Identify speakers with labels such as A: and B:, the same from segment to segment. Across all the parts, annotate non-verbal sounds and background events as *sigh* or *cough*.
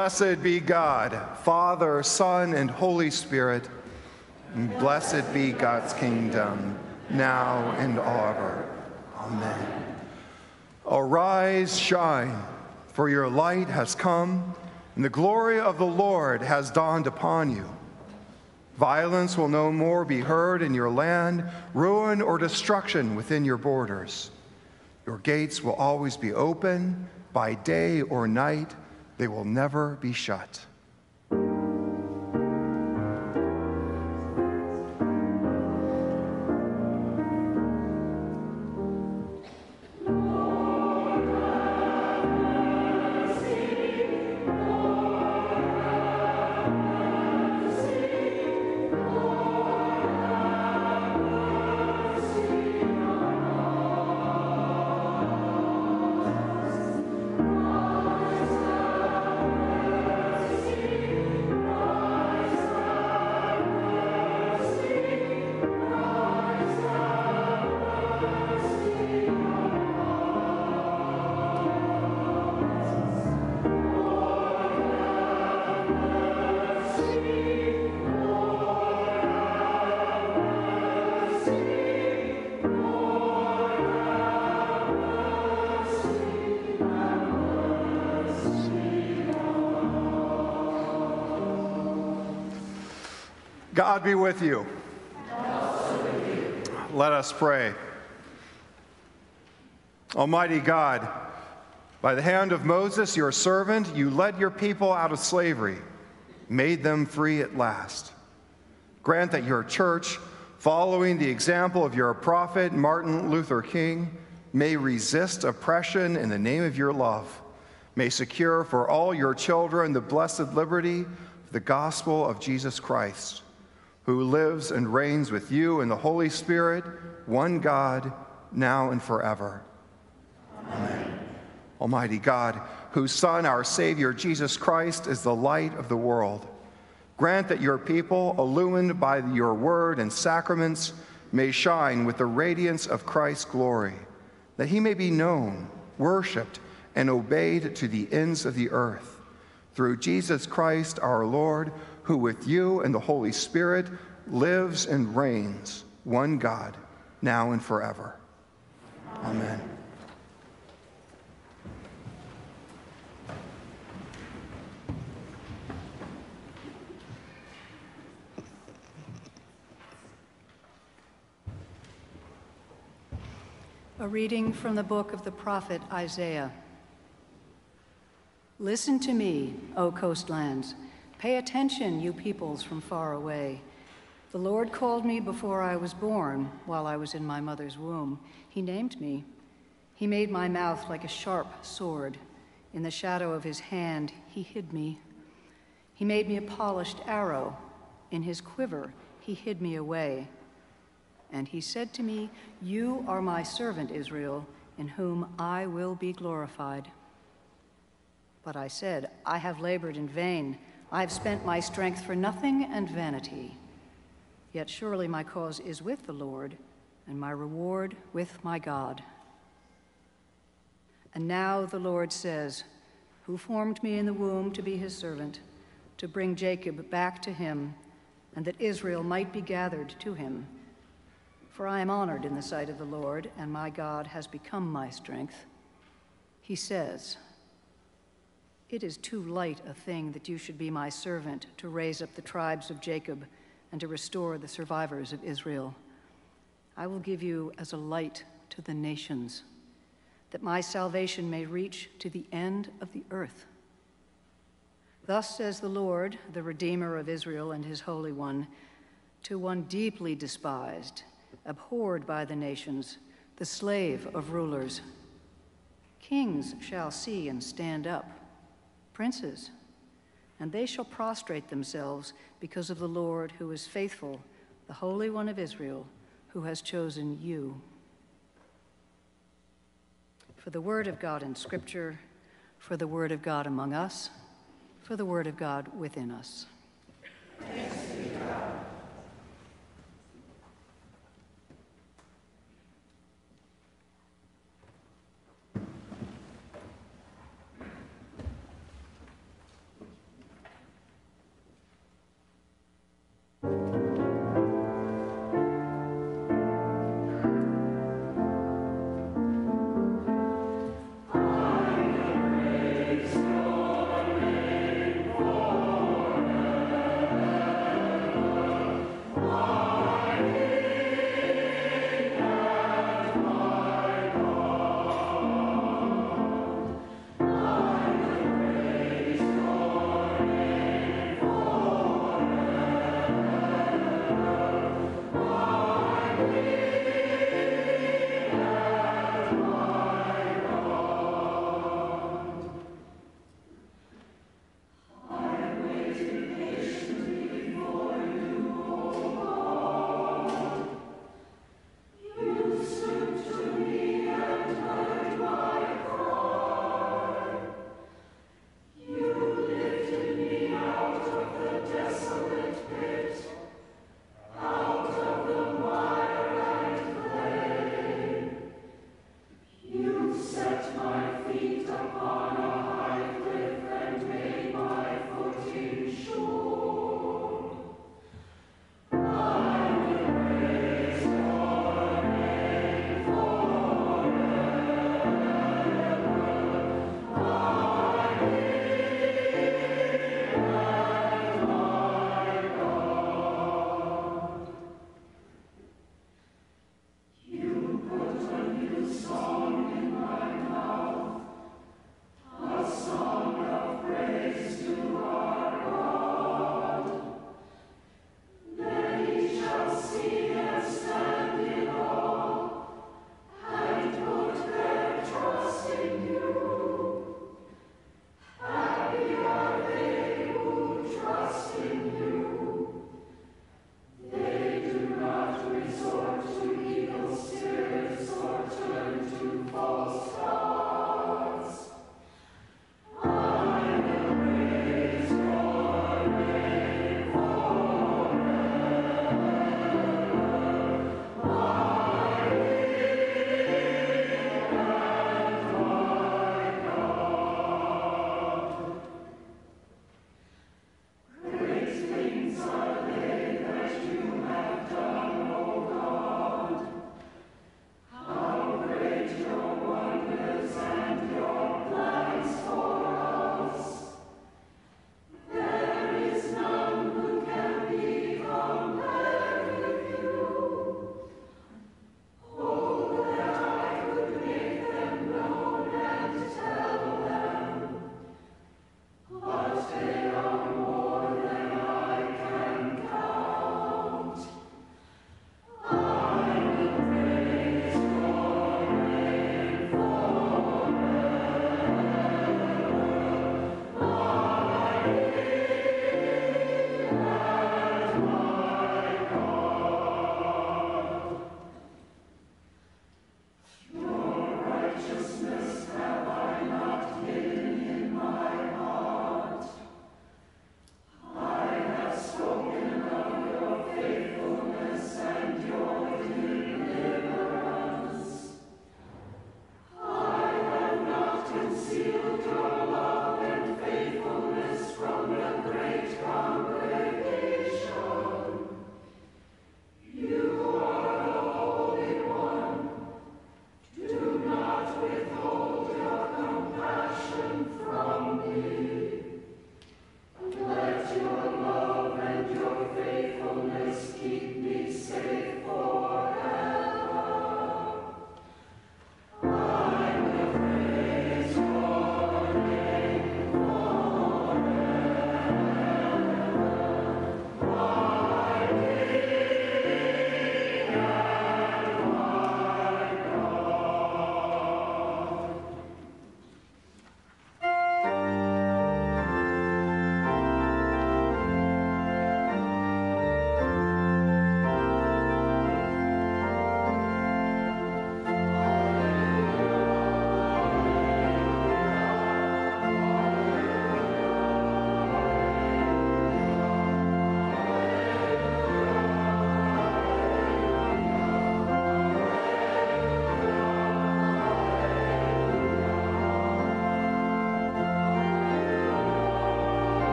A: Blessed be God, Father, Son, and Holy Spirit. And blessed be God's kingdom, now and ever. Amen. Arise, shine, for your light has come, and the glory of the Lord has dawned upon you. Violence will no more be heard in your land, ruin or destruction within your borders. Your gates will always be open by day or night they will never be shut. God be with you. Let us pray. Almighty God, by the hand of Moses, your servant, you led your people out of slavery, made them free at last. Grant that your church, following the example of your prophet Martin Luther King, may resist oppression in the name of your love, may secure for all your children the blessed liberty of the gospel of Jesus Christ who lives and reigns with you in the Holy Spirit, one God, now and forever. Amen. Almighty God, whose Son, our Savior, Jesus Christ, is the light of the world, grant that your people, illumined by your word and sacraments, may shine with the radiance of Christ's glory, that he may be known, worshiped, and obeyed to the ends of the earth. Through Jesus Christ our Lord, who with you and the Holy Spirit lives and reigns, one God, now and forever. Amen.
B: A reading from the book of the prophet Isaiah. Listen to me, O coastlands. Pay attention, you peoples from far away. The Lord called me before I was born, while I was in my mother's womb. He named me. He made my mouth like a sharp sword. In the shadow of his hand, he hid me. He made me a polished arrow. In his quiver, he hid me away. And he said to me, You are my servant, Israel, in whom I will be glorified. But I said, I have labored in vain. I have spent my strength for nothing and vanity. Yet surely my cause is with the Lord, and my reward with my God. And now the Lord says, Who formed me in the womb to be his servant, to bring Jacob back to him, and that Israel might be gathered to him. For I am honored in the sight of the Lord, and my God has become my strength. He says, it is too light a thing that you should be my servant to raise up the tribes of Jacob and to restore the survivors of Israel. I will give you as a light to the nations, that my salvation may reach to the end of the earth. Thus says the Lord, the Redeemer of Israel and his Holy One, to one deeply despised, abhorred by the nations, the slave of rulers. Kings shall see and stand up princes, and they shall prostrate themselves because of the Lord who is faithful, the Holy One of Israel, who has chosen you. For the word of God in Scripture, for the word of God among us, for the word of God within us.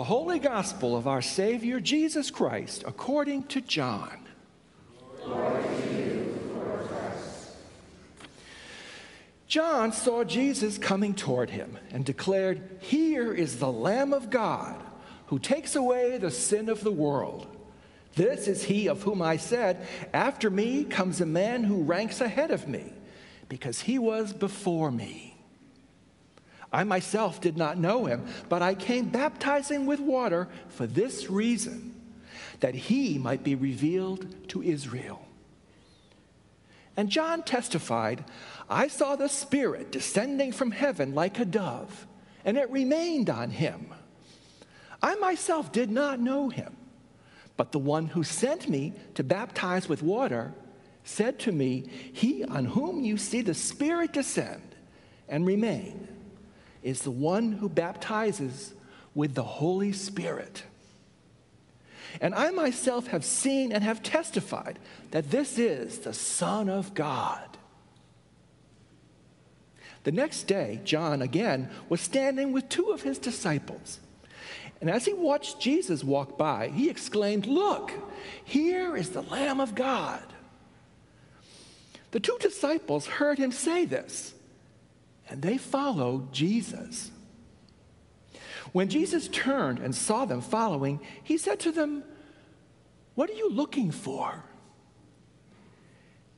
C: The Holy Gospel of our Savior Jesus Christ according to John. John saw Jesus coming toward him and declared, Here is the Lamb of God who takes away the sin of the world. This is he of whom I said, After me comes a man who ranks ahead of me, because he was before me. I myself did not know him, but I came baptizing with water for this reason, that he might be revealed to Israel. And John testified, I saw the Spirit descending from heaven like a dove, and it remained on him. I myself did not know him, but the one who sent me to baptize with water said to me, He on whom you see the Spirit descend and remain is the one who baptizes with the Holy Spirit. And I myself have seen and have testified that this is the Son of God. The next day, John again was standing with two of his disciples. And as he watched Jesus walk by, he exclaimed, Look, here is the Lamb of God. The two disciples heard him say this, and they followed Jesus. When Jesus turned and saw them following, he said to them, What are you looking for?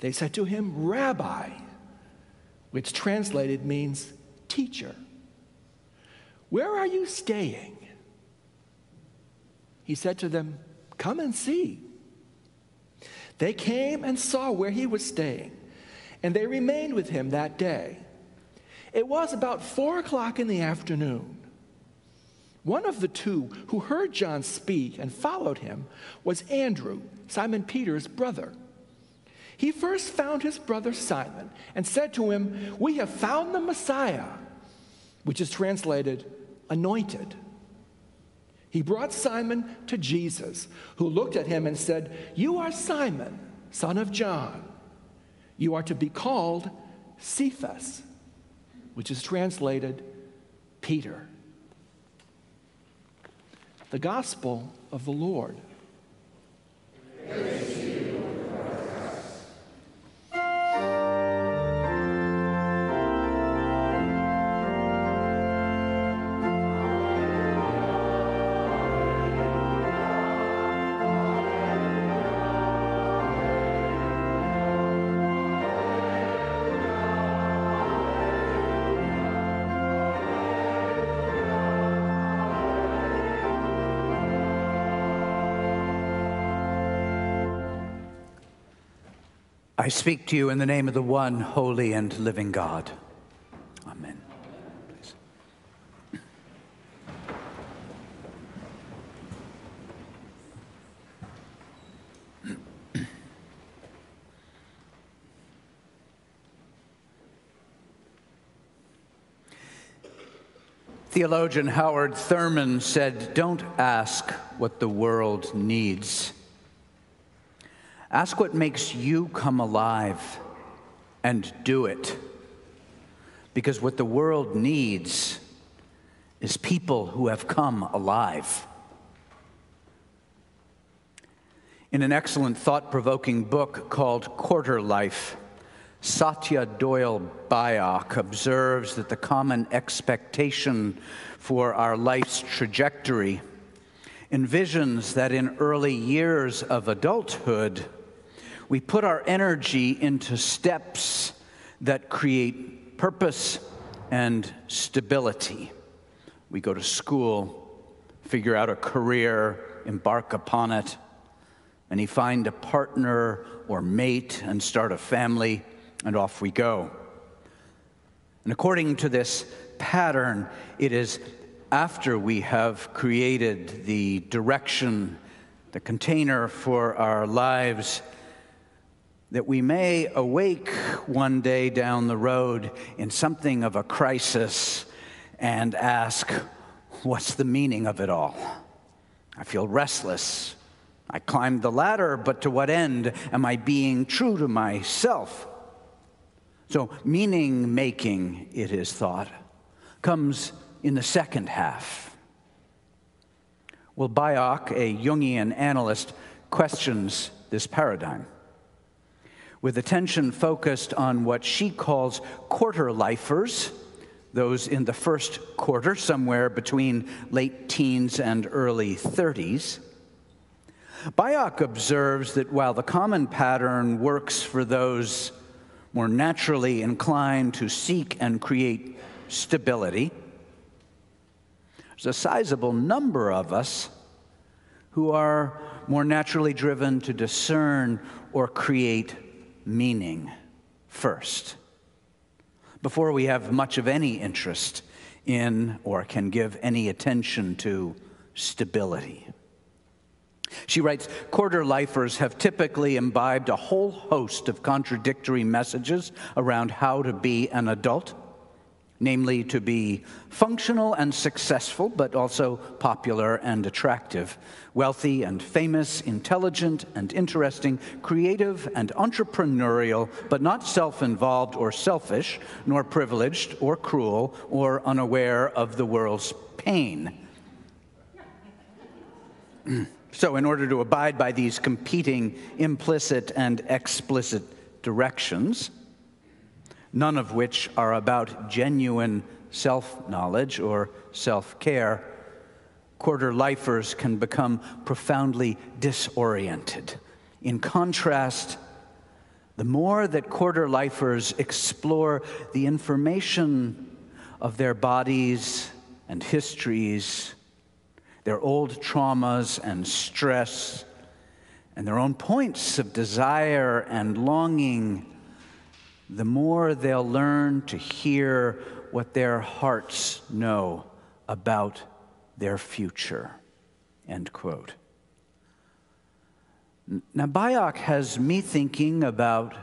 C: They said to him, Rabbi, which translated means teacher. Where are you staying? He said to them, Come and see. They came and saw where he was staying, and they remained with him that day. It was about four o'clock in the afternoon. One of the two who heard John speak and followed him was Andrew, Simon Peter's brother. He first found his brother Simon and said to him, We have found the Messiah, which is translated anointed. He brought Simon to Jesus, who looked at him and said, You are Simon, son of John. You are to be called Cephas, which is translated Peter the gospel of the Lord.
D: I speak to you in the name of the one holy and living God. Amen. Theologian Howard Thurman said, Don't ask what the world needs Ask what makes you come alive and do it. Because what the world needs is people who have come alive. In an excellent thought provoking book called Quarter Life, Satya Doyle Byock observes that the common expectation for our life's trajectory envisions that in early years of adulthood, we put our energy into steps that create purpose and stability. We go to school, figure out a career, embark upon it, and you find a partner or mate and start a family, and off we go. And according to this pattern, it is after we have created the direction, the container for our lives, that we may awake one day down the road in something of a crisis and ask, What's the meaning of it all? I feel restless. I climbed the ladder, but to what end am I being true to myself? So, meaning making, it is thought, comes in the second half. Well, Byock, a Jungian analyst, questions this paradigm. With attention focused on what she calls quarter lifers, those in the first quarter, somewhere between late teens and early 30s, Byock observes that while the common pattern works for those more naturally inclined to seek and create stability, there's a sizable number of us who are more naturally driven to discern or create meaning first before we have much of any interest in or can give any attention to stability. She writes Quarter lifers have typically imbibed a whole host of contradictory messages around how to be an adult, namely to be functional and successful, but also popular and attractive, wealthy and famous, intelligent and interesting, creative and entrepreneurial, but not self involved or selfish, nor privileged or cruel or unaware of the world's pain. *clears throat* So, in order to abide by these competing implicit and explicit directions, none of which are about genuine self knowledge or self care, quarter lifers can become profoundly disoriented. In contrast, the more that quarter lifers explore the information of their bodies and histories, their old traumas and stress, and their own points of desire and longing, the more they'll learn to hear what their hearts know about their future. End quote. Now, Byock has me thinking about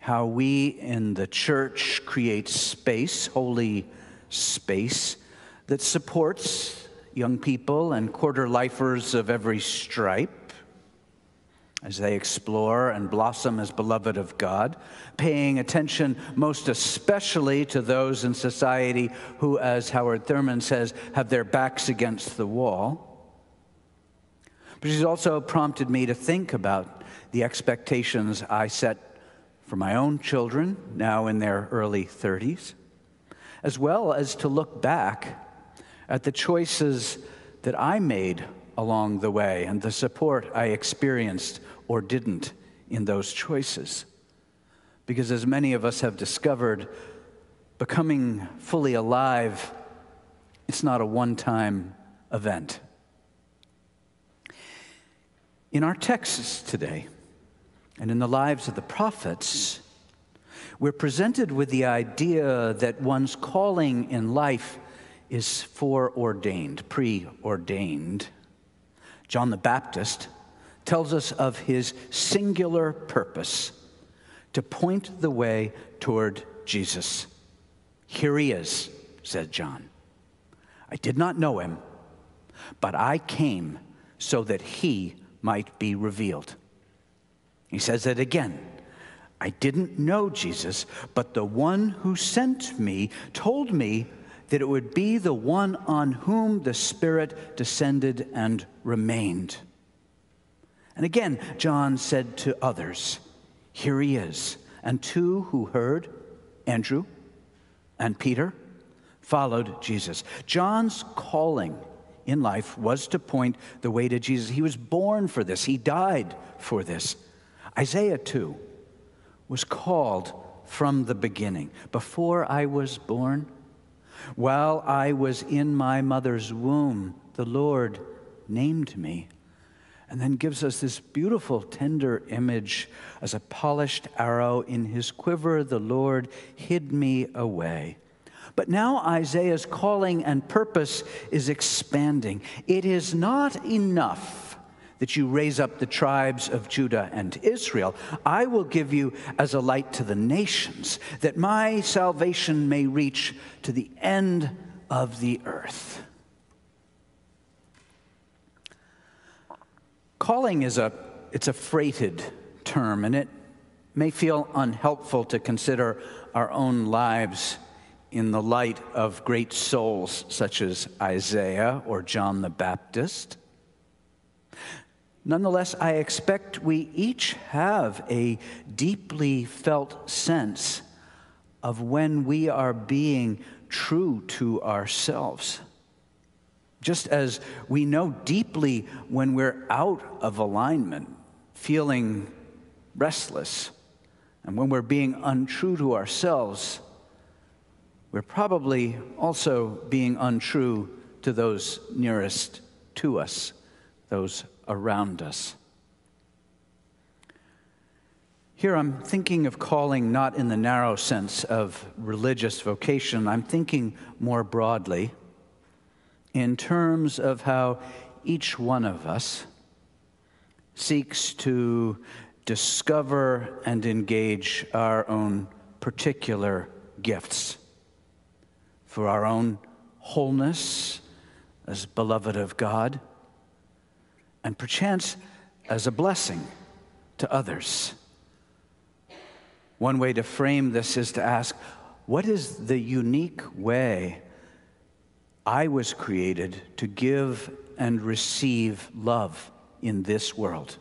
D: how we in the church create space, holy space, that supports young people and quarter lifers of every stripe as they explore and blossom as beloved of God, paying attention most especially to those in society who, as Howard Thurman says, have their backs against the wall. But she's also prompted me to think about the expectations I set for my own children, now in their early 30s, as well as to look back at the choices that I made along the way and the support I experienced or didn't in those choices. Because as many of us have discovered, becoming fully alive, it's not a one time event. In our texts today, and in the lives of the prophets, we're presented with the idea that one's calling in life is foreordained, preordained. John the Baptist tells us of his singular purpose to point the way toward Jesus. Here he is, said John. I did not know him, but I came so that he might be revealed. He says it again. I didn't know Jesus, but the one who sent me told me that it would be the one on whom the Spirit descended and remained. And again, John said to others, Here he is. And two who heard, Andrew and Peter, followed Jesus. John's calling in life was to point the way to Jesus. He was born for this, he died for this. Isaiah, too, was called from the beginning. Before I was born, while I was in my mother's womb, the Lord named me. And then gives us this beautiful, tender image as a polished arrow in his quiver, the Lord hid me away. But now Isaiah's calling and purpose is expanding. It is not enough that you raise up the tribes of Judah and Israel. I will give you as a light to the nations, that my salvation may reach to the end of the earth. Calling is a it's a freighted term and it may feel unhelpful to consider our own lives in the light of great souls such as Isaiah or John the Baptist. Nonetheless, I expect we each have a deeply felt sense of when we are being true to ourselves. Just as we know deeply when we're out of alignment, feeling restless, and when we're being untrue to ourselves, we're probably also being untrue to those nearest to us, those around us. Here I'm thinking of calling not in the narrow sense of religious vocation, I'm thinking more broadly in terms of how each one of us seeks to discover and engage our own particular gifts for our own wholeness as beloved of God, and perchance as a blessing to others. One way to frame this is to ask what is the unique way I was created to give and receive love in this world?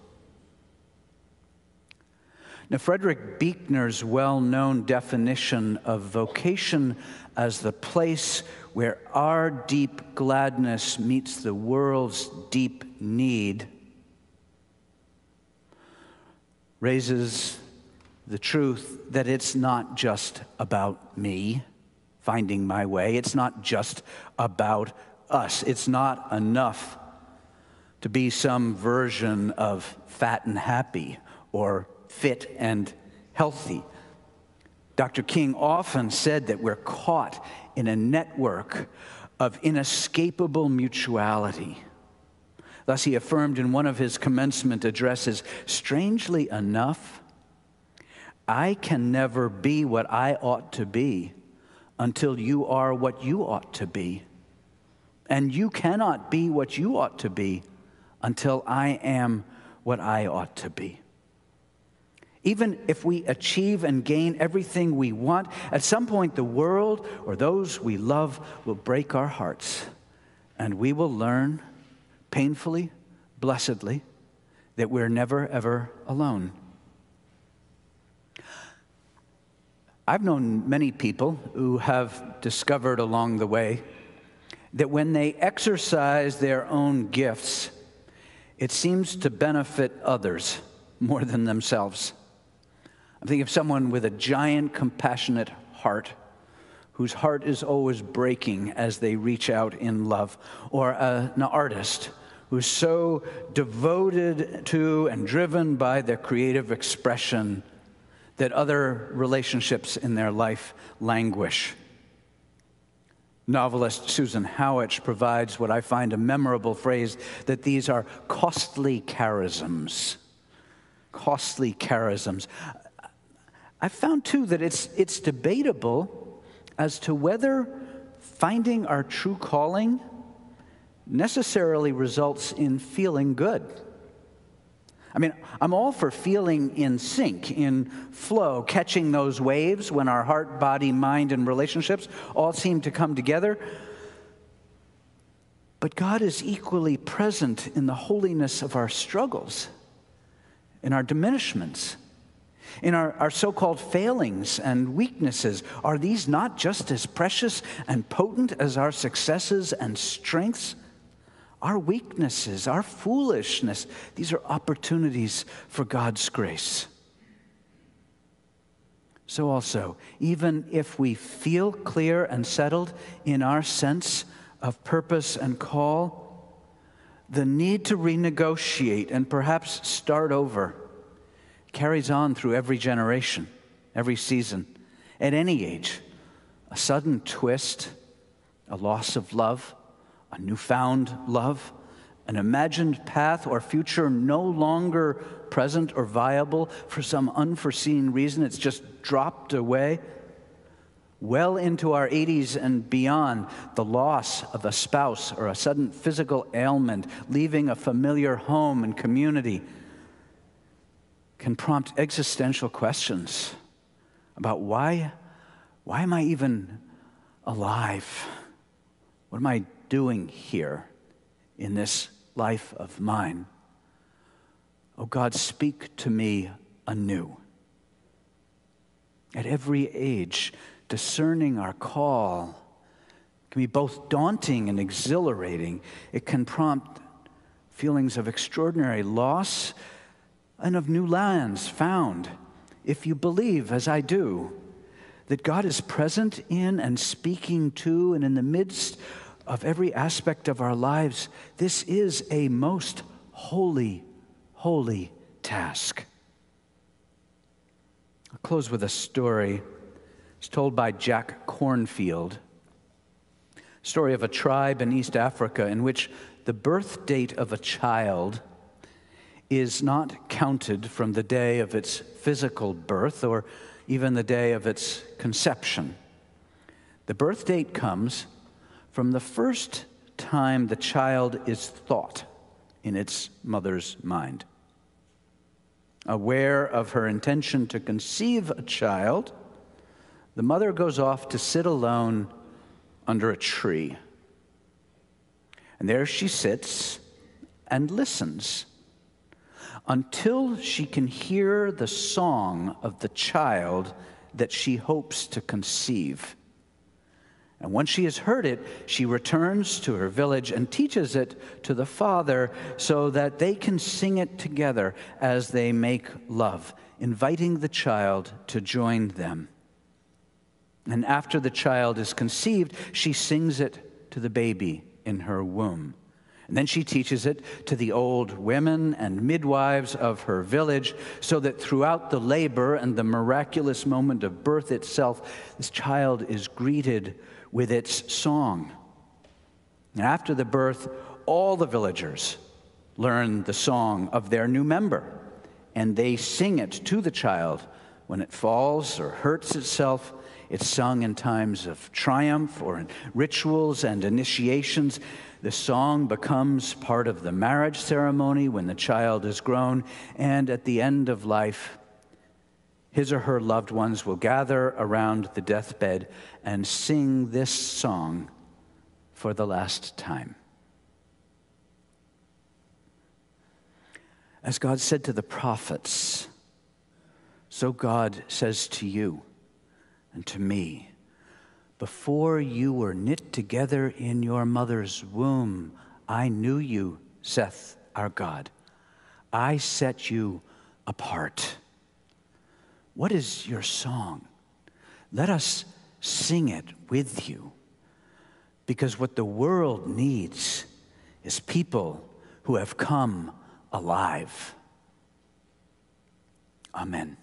D: Now, Frederick Buechner's well known definition of vocation as the place where our deep gladness meets the world's deep need raises the truth that it's not just about me finding my way, it's not just about us, it's not enough to be some version of fat and happy or fit and healthy. Dr. King often said that we're caught in a network of inescapable mutuality. Thus, he affirmed in one of his commencement addresses strangely enough, I can never be what I ought to be until you are what you ought to be. And you cannot be what you ought to be until I am what I ought to be. Even if we achieve and gain everything we want, at some point the world or those we love will break our hearts, and we will learn painfully, blessedly, that we're never, ever alone. I've known many people who have discovered along the way that when they exercise their own gifts, it seems to benefit others more than themselves. I'm thinking of someone with a giant, compassionate heart whose heart is always breaking as they reach out in love, or a, an artist who's so devoted to and driven by their creative expression that other relationships in their life languish. Novelist Susan Howatch provides what I find a memorable phrase that these are costly charisms. Costly charisms. I've found too that it's, it's debatable as to whether finding our true calling necessarily results in feeling good. I mean, I'm all for feeling in sync, in flow, catching those waves when our heart, body, mind, and relationships all seem to come together. But God is equally present in the holiness of our struggles, in our diminishments in our, our so called failings and weaknesses, are these not just as precious and potent as our successes and strengths? Our weaknesses, our foolishness, these are opportunities for God's grace. So, also, even if we feel clear and settled in our sense of purpose and call, the need to renegotiate and perhaps start over carries on through every generation, every season, at any age. A sudden twist, a loss of love, a newfound love, an imagined path or future no longer present or viable for some unforeseen reason, it's just dropped away. Well into our 80s and beyond, the loss of a spouse or a sudden physical ailment, leaving a familiar home and community can prompt existential questions about why, why am I even alive. What am I doing here in this life of mine? Oh God, speak to me anew. At every age, discerning our call can be both daunting and exhilarating. It can prompt feelings of extraordinary loss and of new lands found. If you believe, as I do, that God is present in and speaking to and in the midst of every aspect of our lives, this is a most holy, holy task. I'll close with a story. It's told by Jack Kornfield. Story of a tribe in East Africa in which the birth date of a child is not counted from the day of its physical birth or even the day of its conception. The birth date comes from the first time the child is thought in its mother's mind. Aware of her intention to conceive a child, the mother goes off to sit alone under a tree. And there she sits and listens until she can hear the song of the child that she hopes to conceive. And once she has heard it, she returns to her village and teaches it to the father so that they can sing it together as they make love, inviting the child to join them. And after the child is conceived, she sings it to the baby in her womb. And then she teaches it to the old women and midwives of her village, so that throughout the labor and the miraculous moment of birth itself, this child is greeted with its song. And after the birth, all the villagers learn the song of their new member, and they sing it to the child when it falls or hurts itself. It's sung in times of triumph or in rituals and initiations. The song becomes part of the marriage ceremony when the child is grown, and at the end of life, his or her loved ones will gather around the deathbed and sing this song for the last time. As God said to the prophets, so God says to you and to me before you were knit together in your mother's womb, I knew you, saith our God. I set you apart. What is your song? Let us sing it with you. Because what the world needs is people who have come alive. Amen.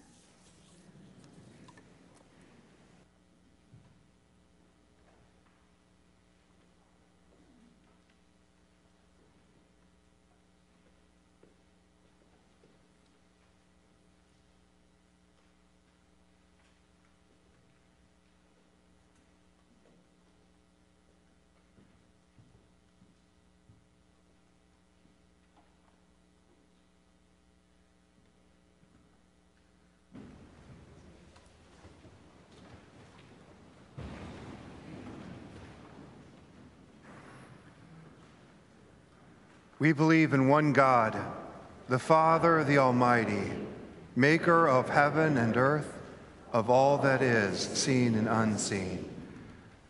A: We believe in one God, the Father, the Almighty, maker of heaven and earth, of all that is, seen and unseen.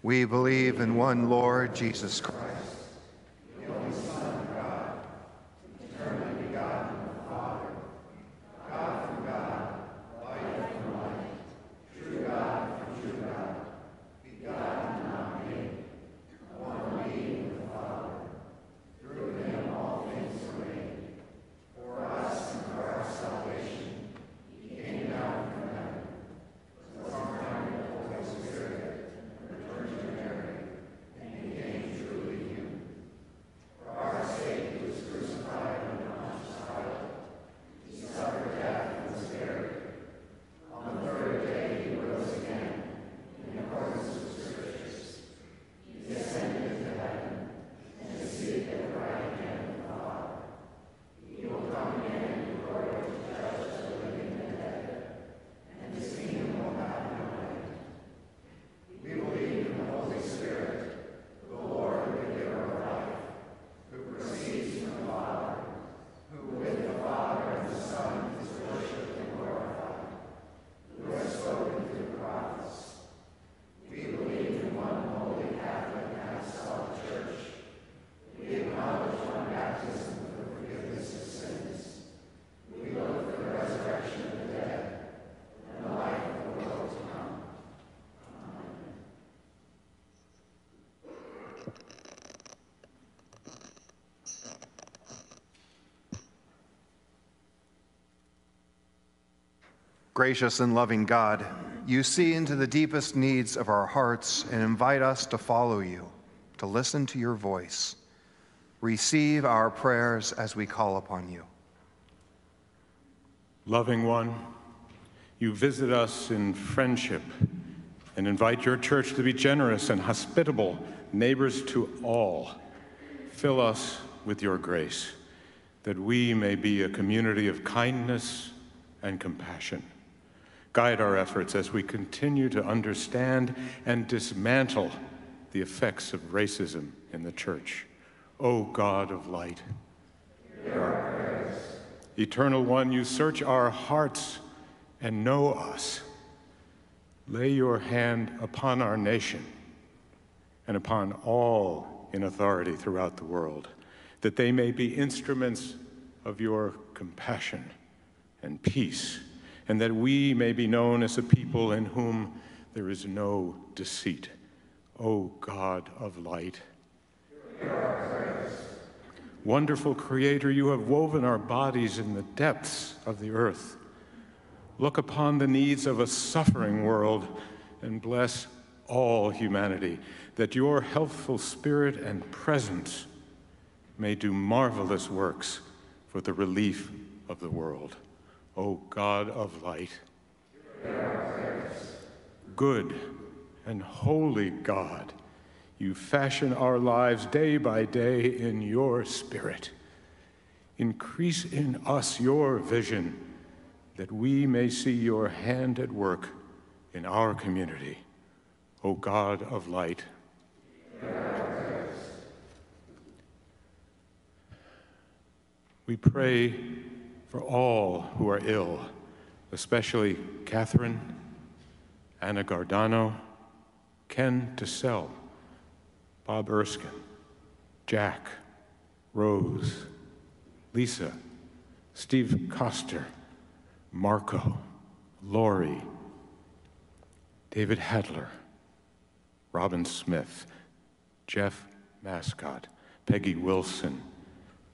A: We believe in one Lord, Jesus Christ Gracious and loving God, you see into the deepest needs of our hearts and invite us to follow you, to listen to your voice. Receive our prayers as we call upon you.
E: Loving one, you visit us in friendship and invite your church to be generous and hospitable, neighbors to all. Fill us with your grace, that we may be a community of kindness and compassion. Guide our efforts as we continue to understand and dismantle the effects of racism in the church. O God of light, Eternal One, you search our hearts and know us. Lay your hand upon our nation and upon all in authority throughout the world, that they may be instruments of your compassion and peace, and that we may be known as a people in whom there is no deceit. O God of light. Wonderful Creator, you have woven our bodies in the depths of the earth. Look upon the needs of a suffering world and bless all humanity, that your healthful spirit and presence may do marvelous works for the relief of the world. O God of light, good and holy God, you fashion our lives day by day in your spirit. Increase in us your vision that we may see your hand at work in our community. O God of light. We pray for all who are ill, especially Catherine, Anna Gardano, Ken Tassell, Bob Erskine, Jack, Rose, Lisa, Steve Coster, Marco, Lori, David Hadler, Robin Smith, Jeff Mascott, Peggy Wilson,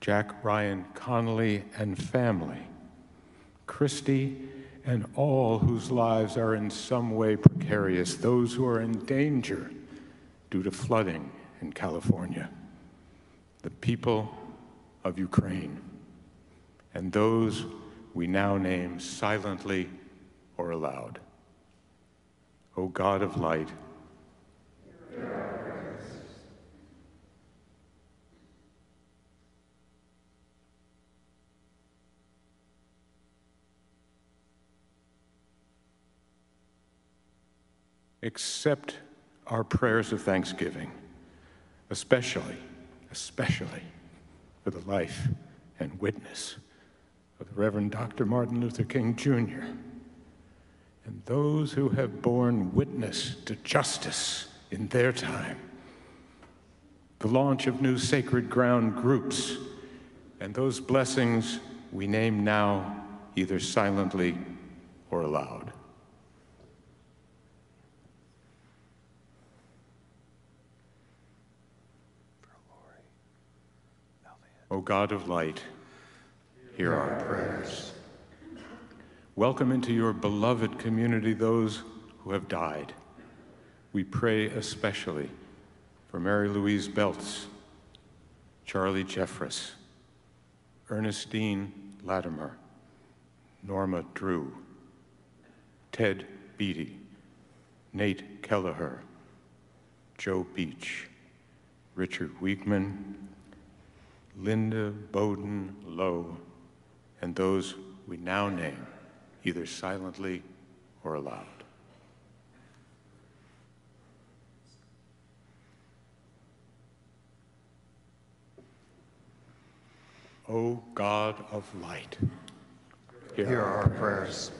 E: Jack Ryan Connolly and family, Christy, and all whose lives are in some way precarious, those who are in danger due to flooding in California, the people of Ukraine, and those we now name silently or aloud. O God of light, accept our prayers of thanksgiving, especially, especially for the life and witness of the Reverend Dr. Martin Luther King Jr. and those who have borne witness to justice in their time, the launch of new sacred ground groups, and those blessings we name now either silently or aloud. God of light, hear our prayers. Welcome into your beloved community those who have died. We pray especially for Mary Louise Belts, Charlie Jeffress, Ernestine Latimer, Norma Drew, Ted Beatty, Nate Kelleher, Joe Beach, Richard Weekman, Linda Bowden Lowe, and those we now name, either silently or aloud. O God of light,
A: Hear our prayers.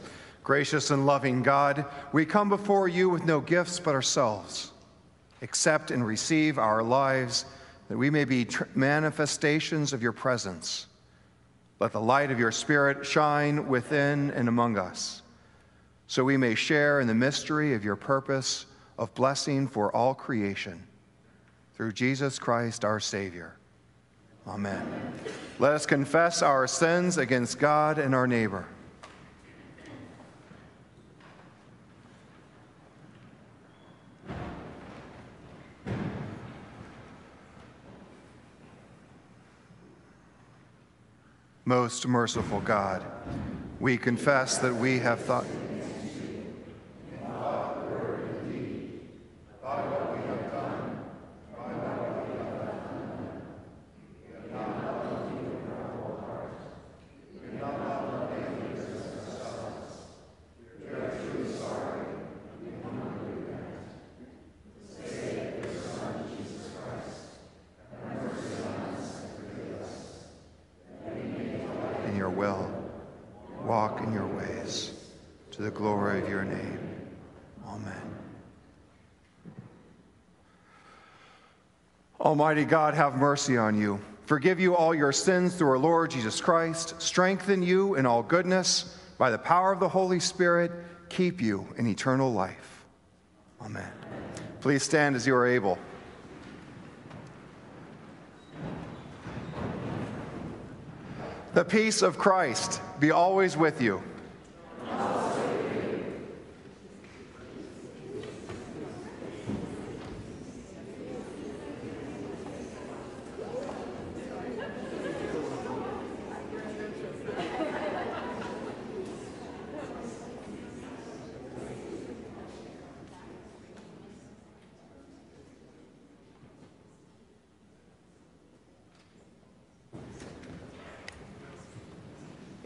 A: Gracious and loving God, we come before you with no gifts but ourselves. Accept and receive our lives that we may be tr- manifestations of your presence. Let the light of your Spirit shine within and among us, so we may share in the mystery of your purpose of blessing for all creation. Through Jesus Christ, our Savior. Amen. Let us confess our sins against God and our neighbor. Most merciful God, we confess that we have thought. in your will, walk in your ways, to the glory of your name. Amen. Almighty God, have mercy on you. Forgive you all your sins through our Lord Jesus Christ. Strengthen you in all goodness. By the power of the Holy Spirit, keep you in eternal life. Amen. Please stand as you are able. The peace of Christ be always with you.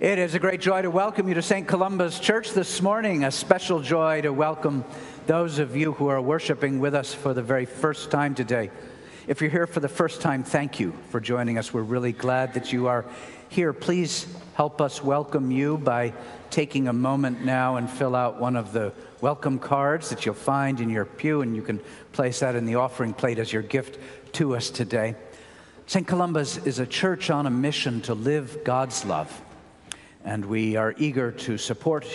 D: It is a great joy to welcome you to St. Columba's Church this morning. A special joy to welcome those of you who are worshiping with us for the very first time today. If you're here for the first time, thank you for joining us. We're really glad that you are here. Please help us welcome you by taking a moment now and fill out one of the welcome cards that you'll find in your pew, and you can place that in the offering plate as your gift to us today. St. Columba's is a church on a mission to live God's love and we are eager to support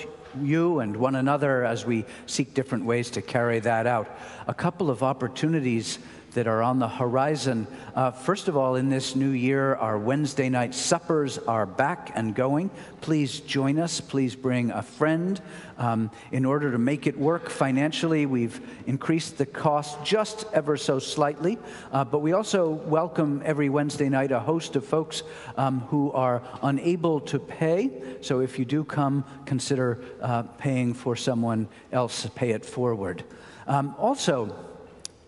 D: you and one another as we seek different ways to carry that out. A couple of opportunities that are on the horizon. Uh, first of all, in this new year, our Wednesday night suppers are back and going. Please join us. Please bring a friend. Um, in order to make it work financially, we've increased the cost just ever so slightly, uh, but we also welcome every Wednesday night a host of folks um, who are unable to pay. So if you do come, consider uh, paying for someone else, pay it forward. Um, also,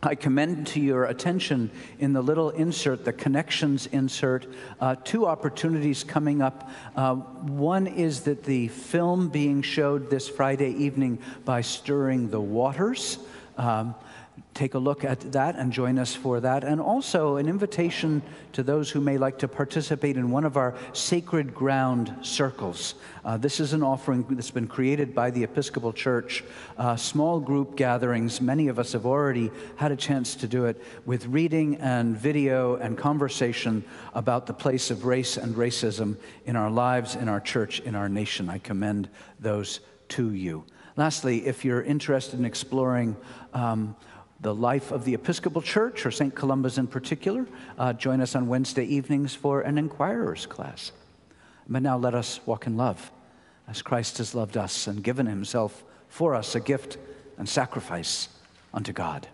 D: I commend to your attention in the little insert, the connections insert, uh, two opportunities coming up. Uh, one is that the film being showed this Friday evening by Stirring the Waters. Um, take a look at that and join us for that. And also an invitation to those who may like to participate in one of our sacred ground circles. Uh, this is an offering that's been created by the Episcopal Church. Uh, small group gatherings, many of us have already had a chance to do it with reading and video and conversation about the place of race and racism in our lives, in our church, in our nation. I commend those to you. Lastly, if you're interested in exploring um, the life of the Episcopal Church, or St. Columba's in particular, uh, join us on Wednesday evenings for an Inquirer's class. But now let us walk in love as Christ has loved us and given himself for us a gift and sacrifice unto God.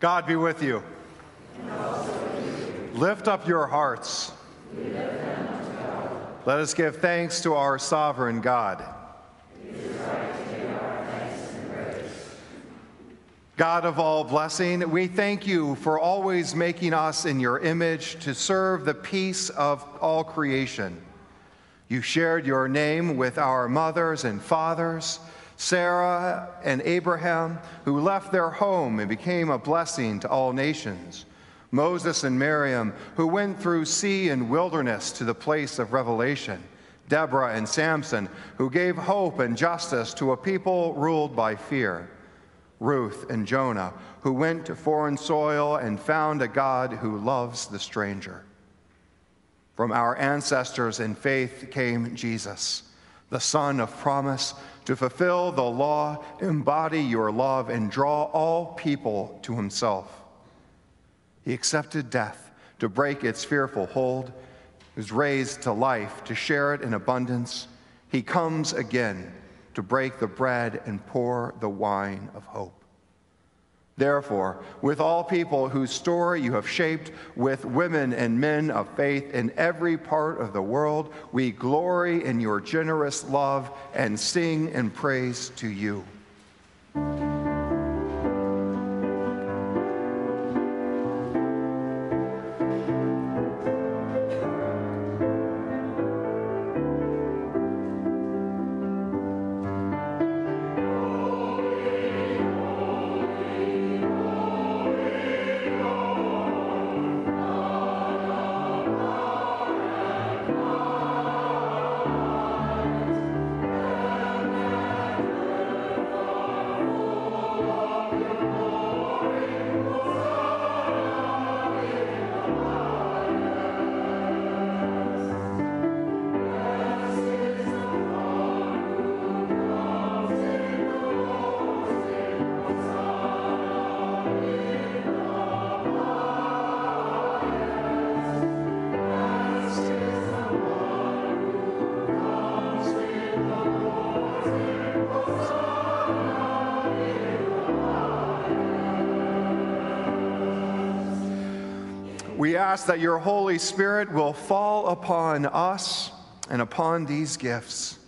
A: God be with you. Lift up your hearts. Let us give thanks to our sovereign God. God of all blessing, we thank you for always making us in your image to serve the peace of all creation. You shared your name with our mothers and fathers, Sarah and Abraham, who left their home and became a blessing to all nations. Moses and Miriam, who went through sea and wilderness to the place of revelation. Deborah and Samson, who gave hope and justice to a people ruled by fear. Ruth and Jonah, who went to foreign soil and found a God who loves the stranger. From our ancestors in faith came Jesus, the Son of promise, to fulfill the law, embody your love, and draw all people to himself. He accepted death to break its fearful hold, He was raised to life to share it in abundance. He comes again to break the bread and pour the wine of hope. Therefore, with all people whose story you have shaped, with women and men of faith in every part of the world, we glory in your generous love and sing and praise to you. Ask that your Holy Spirit will fall upon us and upon these gifts,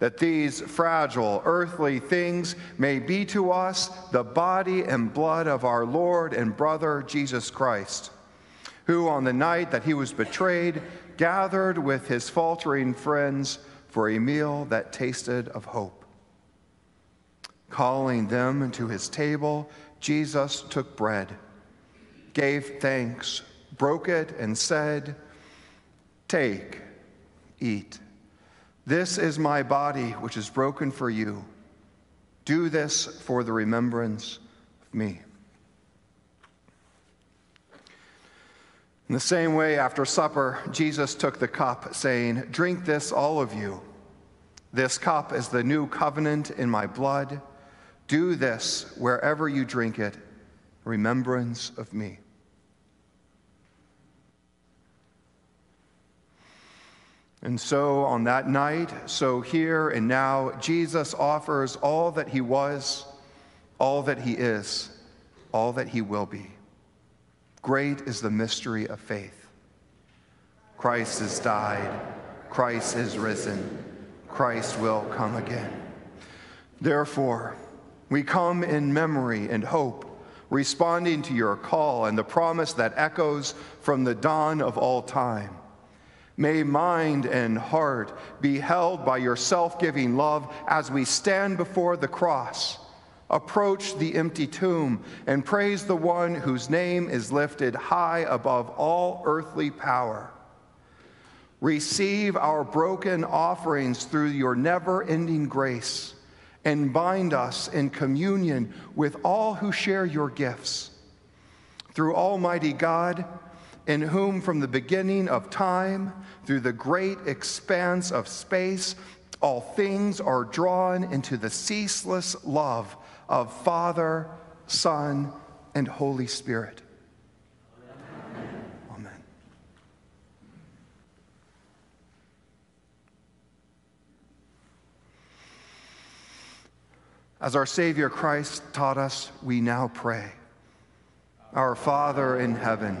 A: that these fragile earthly things may be to us the body and blood of our Lord and brother Jesus Christ, who on the night that he was betrayed gathered with his faltering friends for a meal that tasted of hope. Calling them to his table, Jesus took bread, gave thanks, broke it, and said, Take, eat. This is my body, which is broken for you. Do this for the remembrance of me. In the same way, after supper, Jesus took the cup, saying, Drink this, all of you. This cup is the new covenant in my blood. Do this wherever you drink it, remembrance of me. And so on that night, so here and now, Jesus offers all that he was, all that he is, all that he will be. Great is the mystery of faith. Christ has died, Christ is risen, Christ will come again. Therefore, we come in memory and hope, responding to your call and the promise that echoes from the dawn of all time. May mind and heart be held by your self giving love as we stand before the cross, approach the empty tomb, and praise the one whose name is lifted high above all earthly power. Receive our broken offerings through your never ending grace and bind us in communion with all who share your gifts. Through Almighty God, in whom from the beginning of time, through the great expanse of space, all things are drawn into the ceaseless love of Father, Son, and Holy Spirit. Amen. Amen. As our Savior Christ taught us, we now pray. Our Father in heaven,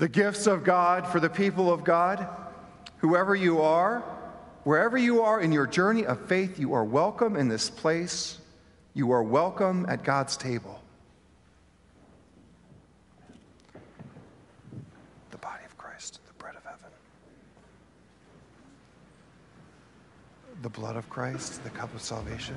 A: The gifts of God for the people of God, whoever you are, wherever you are in your journey of faith, you are welcome in this place. You are welcome at God's table. The body of Christ, the bread of heaven. The blood of Christ, the cup of salvation.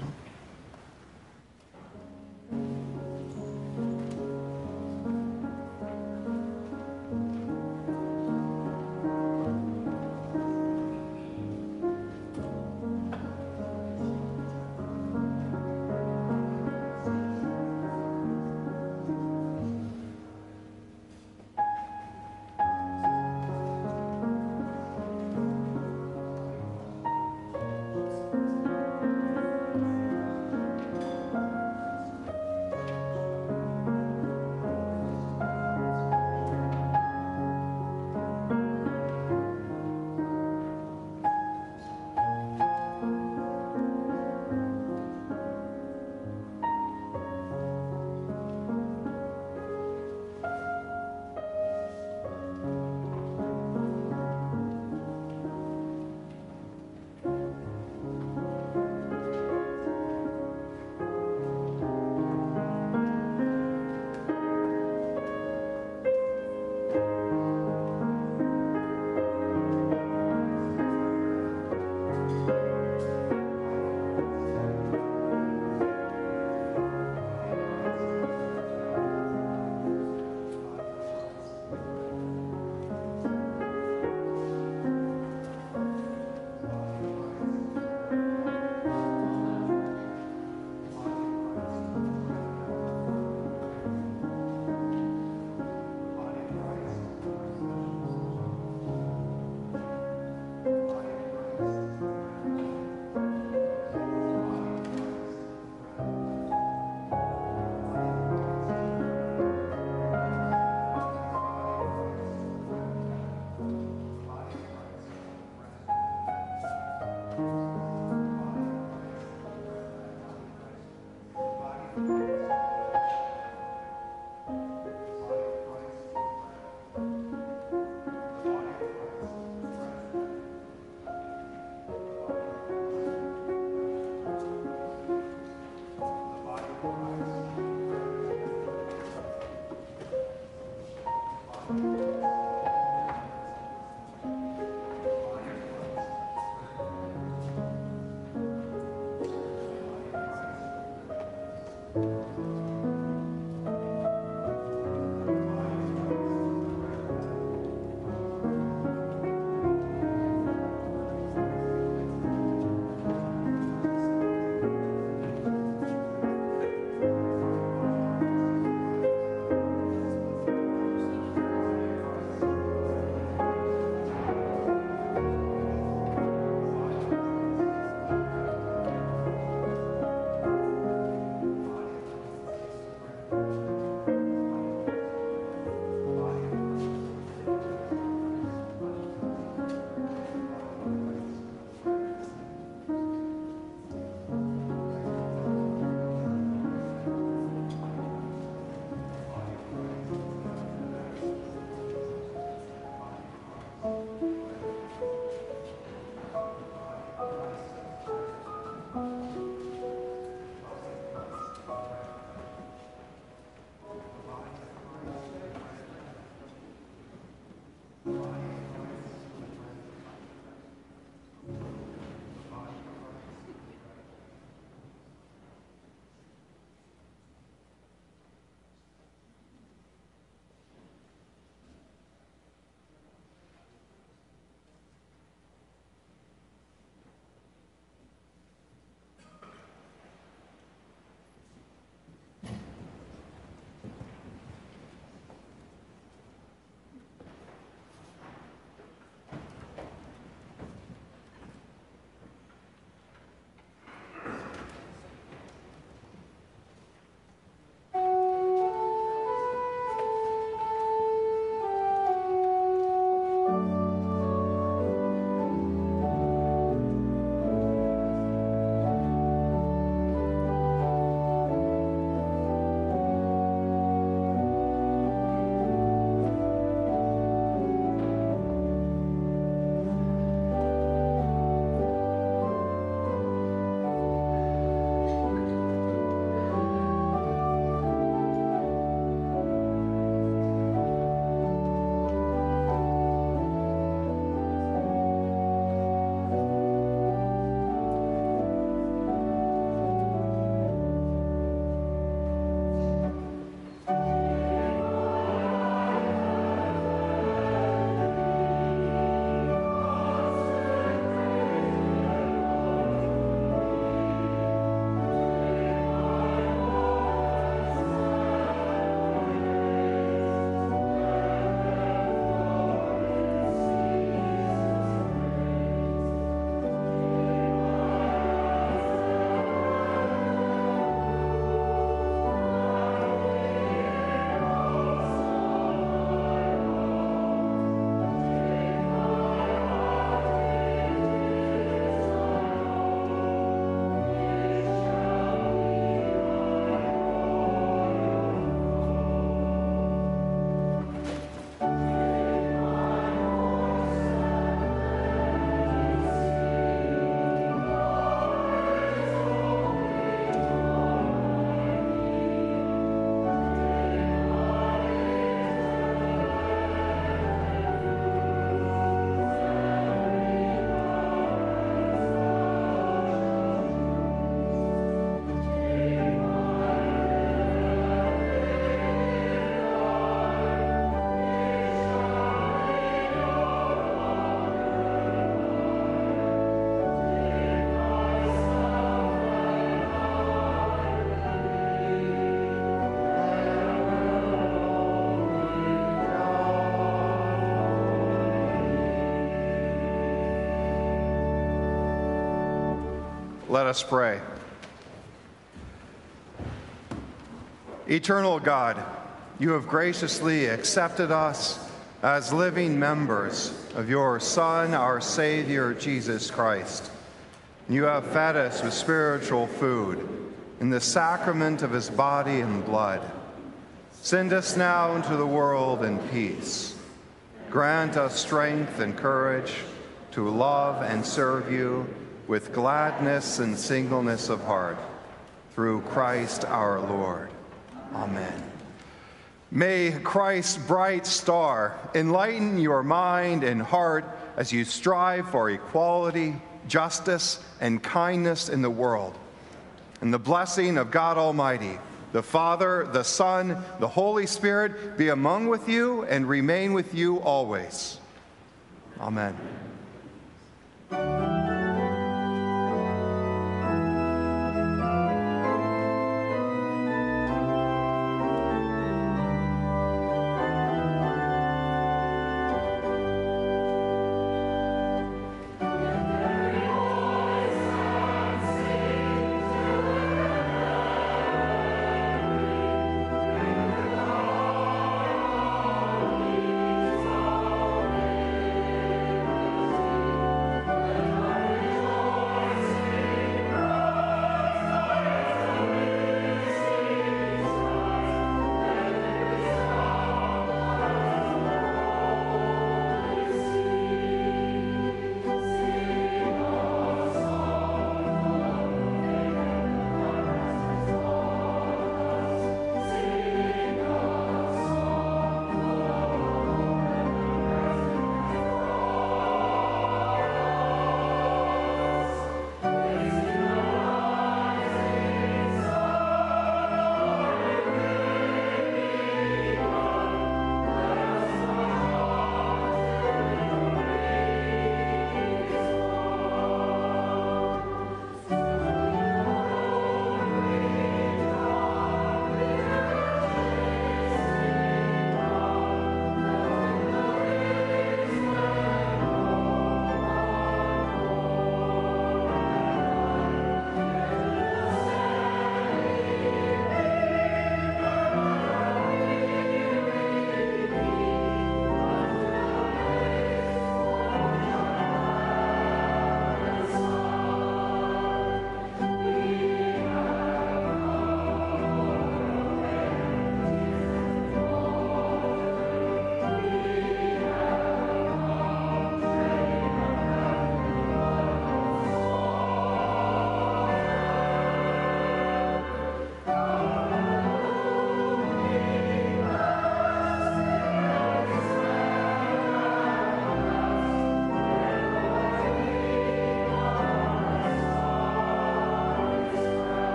A: Let us pray. Eternal God, you have graciously accepted us as living members of your Son, our Savior, Jesus Christ. You have fed us with spiritual food in the sacrament of his body and blood. Send us now into the world in peace. Grant us strength and courage to love and serve you with gladness and singleness of heart. Through Christ our Lord. Amen. May Christ's bright star enlighten your mind and heart as you strive for equality, justice, and kindness in the world. And the blessing of God Almighty, the Father, the Son, the Holy Spirit be among with you and remain with you always. Amen.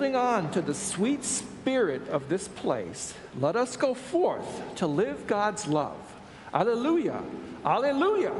C: Holding on to the sweet spirit of this place, let us go forth to live God's love. Alleluia! Alleluia!